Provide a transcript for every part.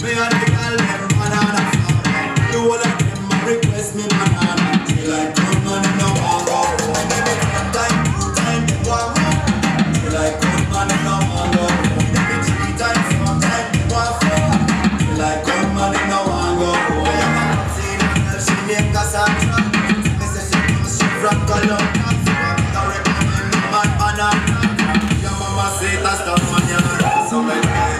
Me and the girl them banana sour. You whole of them a request me banana till I come and no want go. Time two time they want go till I come and no want go. Every three times time they want four till I come and no want go. You can see the girl she named Cassandra. Me say she comes she from Colombia. So I gotta recommend me man banana. Your mama say that's the man so baby.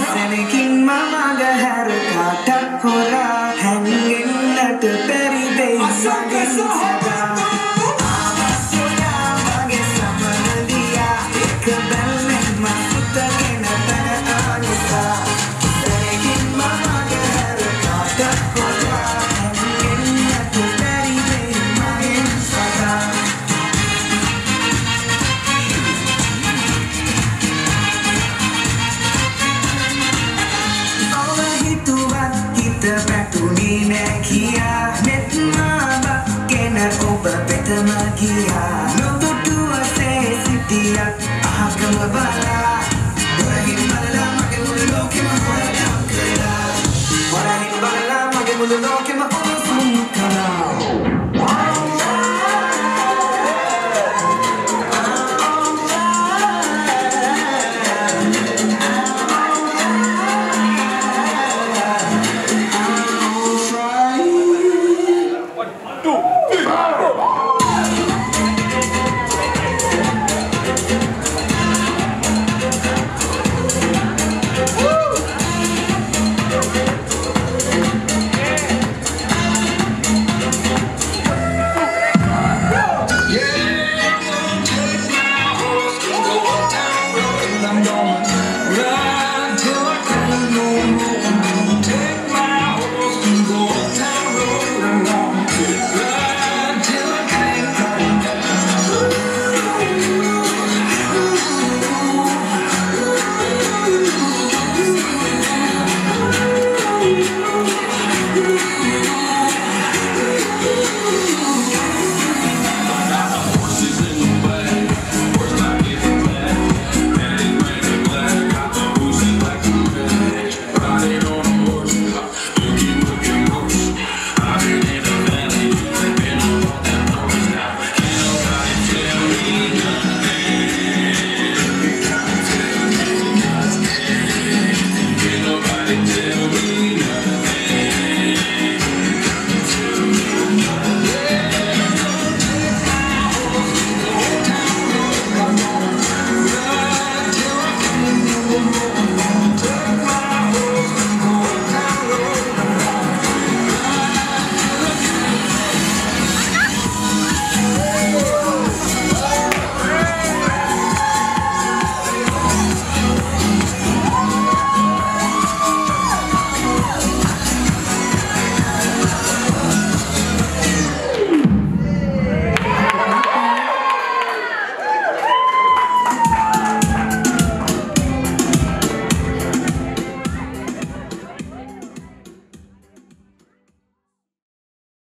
සැනකින් මමග හැර කාටක් හොලා හැන්නේ. bahagia Lutut dua saya setia Akan Two.